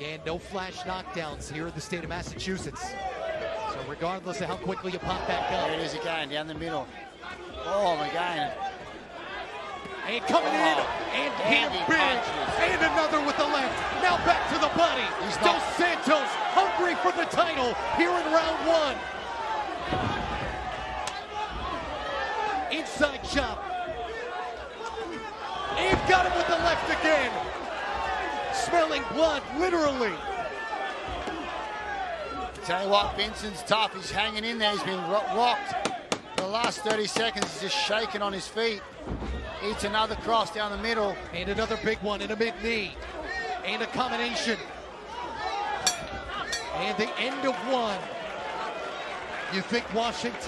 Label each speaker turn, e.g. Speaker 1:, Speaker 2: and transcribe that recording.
Speaker 1: Again, no flash knockdowns here in the state of Massachusetts. So regardless of how quickly you pop back up.
Speaker 2: There it is again, down the middle. Oh, my God.
Speaker 1: And coming in
Speaker 2: Oh,
Speaker 1: and
Speaker 2: heavy
Speaker 1: hit big. And another with the left. Now back to the body.
Speaker 2: He's
Speaker 1: Dos
Speaker 2: not-
Speaker 1: Santos hungry for the title here in round one. Inside chop. And got him with the left again. Smelling blood, literally.
Speaker 2: Tell you what, Vincent's tough. He's hanging in there. He's been rocked. For the last 30 seconds, he's just shaking on his feet. Eats another cross down the middle.
Speaker 1: And another big one in a mid knee. And a combination. And the end of one. You think Washington.